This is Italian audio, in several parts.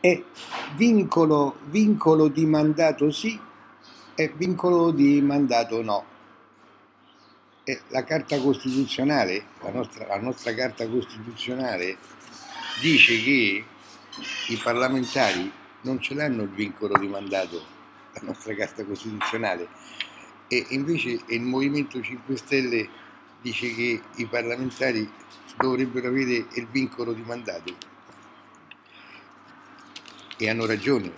è vincolo, vincolo di mandato sì e vincolo di mandato no. E la Carta Costituzionale, la nostra, la nostra Carta Costituzionale dice che i parlamentari non ce l'hanno il vincolo di mandato, la nostra Carta Costituzionale, e invece il Movimento 5 Stelle dice che i parlamentari dovrebbero avere il vincolo di mandato. E hanno ragione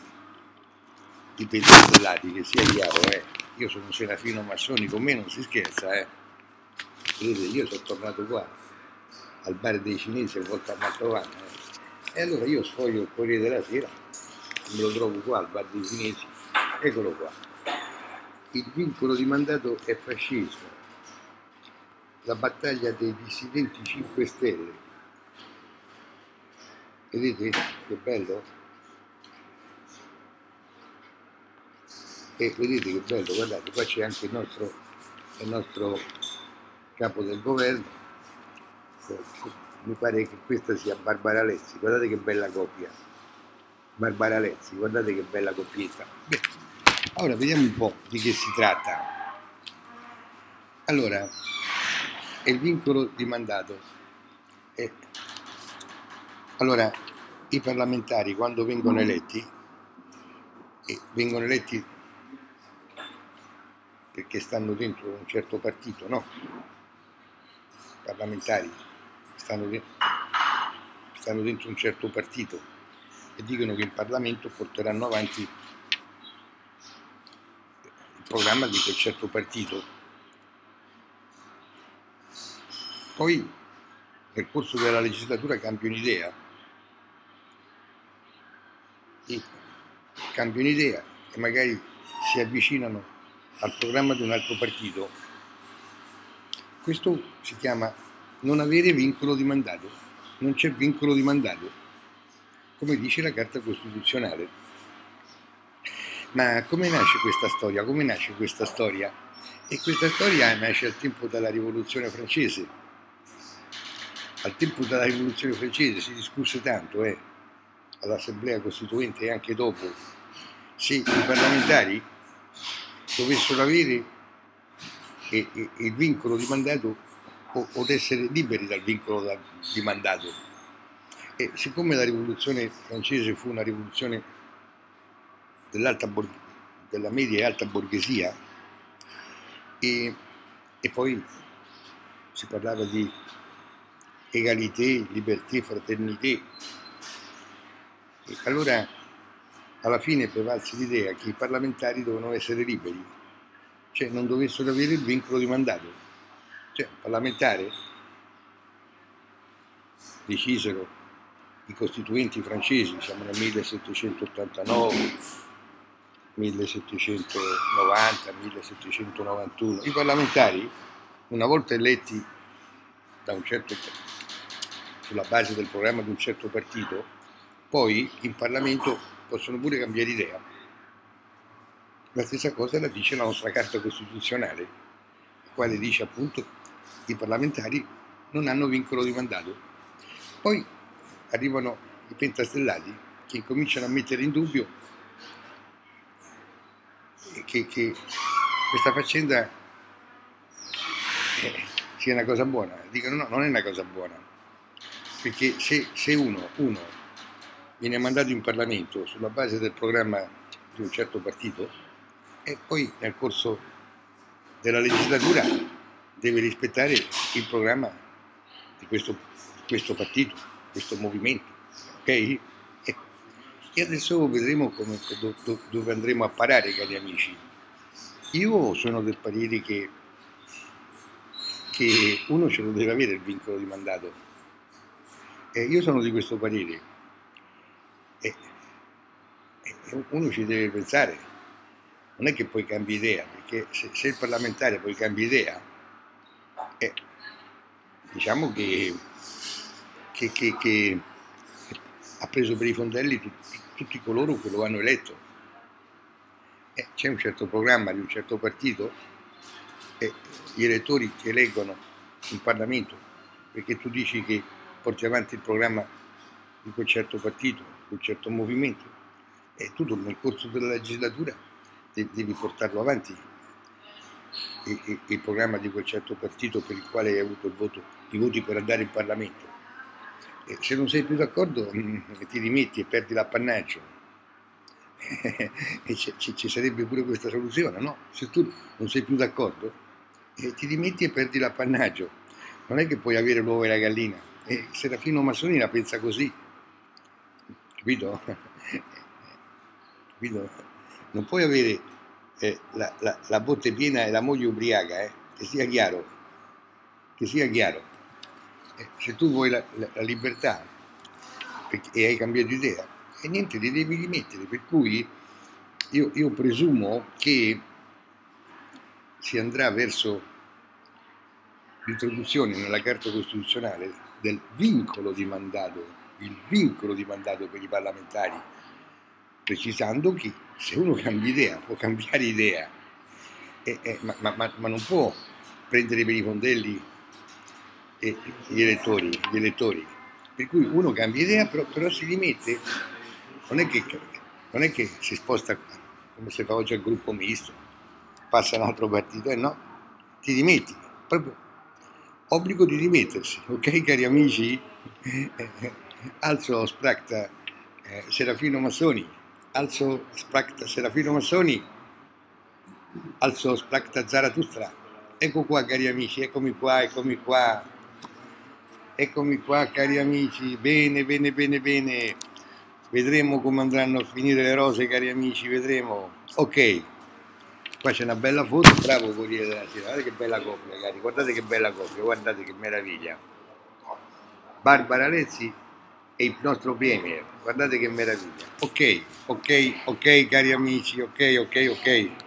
i pentastellati, che sia chiaro, eh. Io sono un serafino massoni, con me non si scherza, eh. Vedete, io sono tornato qua, al bar dei cinesi, a volta a Mantovana, eh. E allora io sfoglio il Corriere della Sera, me lo trovo qua al bar dei cinesi, eccolo qua. Il vincolo di mandato è fascismo la battaglia dei dissidenti 5 Stelle. Vedete che bello? E vedete che bello, guardate, qua c'è anche il nostro, il nostro capo del governo. Mi pare che questa sia Barbara Lezzi, guardate che bella coppia. Barbara Lezzi, guardate che bella coppietta. Beh, ora vediamo un po' di che si tratta. Allora, il vincolo di mandato. E allora, i parlamentari quando vengono eletti, e vengono eletti perché stanno dentro un certo partito, no? Parlamentari stanno dentro, stanno dentro un certo partito e dicono che in Parlamento porteranno avanti il programma di quel certo partito Poi nel corso della legislatura cambiano idea e cambiano idea e magari si avvicinano al programma di un altro partito. Questo si chiama non avere vincolo di mandato. Non c'è vincolo di mandato, come dice la Carta Costituzionale. Ma come nasce questa storia? Come nasce questa storia? E questa storia nasce al tempo della Rivoluzione francese, al tempo della rivoluzione francese si discusse tanto eh, all'assemblea costituente e anche dopo se i parlamentari dovessero avere eh, eh, il vincolo di mandato o, o essere liberi dal vincolo da, di mandato. E siccome la rivoluzione francese fu una rivoluzione della media e alta borghesia e, e poi si parlava di egalité, liberté, fraternité. E allora alla fine prevalse l'idea che i parlamentari dovevano essere liberi, cioè non dovessero avere il vincolo di mandato. Cioè, parlamentare decisero i costituenti francesi, siamo nel 1789, 1790, 1791. I parlamentari, una volta eletti un certo sulla base del programma di un certo partito, poi in Parlamento possono pure cambiare idea. La stessa cosa la dice la nostra Carta Costituzionale, la quale dice appunto che i parlamentari non hanno vincolo di mandato. Poi arrivano i pentastellati che incominciano a mettere in dubbio che, che questa faccenda eh, sia una cosa buona. Dicono no, non è una cosa buona perché se, se uno, uno, viene mandato in Parlamento sulla base del programma di un certo partito e poi nel corso della legislatura deve rispettare il programma di questo, questo partito, questo movimento, ok? Ecco. E adesso vedremo come, dove andremo a parare, cari amici. Io sono del parere che, che uno ce lo deve avere il vincolo di mandato, eh, io sono di questo parere. E, e uno ci deve pensare, non è che poi cambi idea, perché se, se il parlamentare poi cambia idea, eh, diciamo che, che, che, che, ha preso per i fondelli tutti, tutti coloro che lo hanno eletto. Eh, c'è un certo programma di un certo partito e gli elettori ti eleggono in Parlamento perché tu dici che porti avanti il programma di quel certo partito, di quel certo movimento, e tu nel corso della legislatura devi portarlo avanti il programma di quel certo partito per il quale hai avuto voto, i voti per andare in Parlamento. E se non sei più d'accordo mm, ti rimetti e perdi l'appannaggio. ci, sarebbe pure questa soluzione, no? Se tu non sei più d'accordo, ti rimetti e perdi l'appannaggio. Non è che puoi avere l'uovo e la gallina. E Serafino Massoni la pensa così. Capito? Capito? Non puoi avere eh, la, la, la, botte piena e la moglie ubriaca, eh? che sia chiaro, che sia chiaro. Eh, se tu vuoi la, la libertà e hai cambiato idea, e niente, ti devi rimettere, per cui io, io presumo che si andrà verso l'introduzione nella Carta Costituzionale del vincolo di mandato, il vincolo di mandato per i parlamentari, precisando che se uno cambia idea, può cambiare idea, eh, eh, ma, ma, ma, non può prendere per i fondelli eh, gli, elettori, gli elettori. Per cui uno cambia idea, però, però si rimette, non è, che, non è che si sposta come si fa oggi al gruppo misto, passa un altro partito, eh no, ti rimetti, proprio obbligo di rimettersi, ok cari amici? Alzo Spracta eh, Serafino Massoni alzo Spracta Serafino Massoni, alzo Spracta Zaratustra. Ecco qua cari amici, eccomi qua, eccomi qua. Eccomi qua cari amici, bene, bene, bene, bene. Vedremo come andranno a finire le rose cari amici, vedremo. Ok, qua c'è una bella foto, bravo Corriere della Sera, guardate che bella cari, guardate che bella copia, guardate che meraviglia. Barbara Lezzi e il nostro Premier. Guardate che meraviglia. Ok, ok, ok cari amici, ok, ok, ok.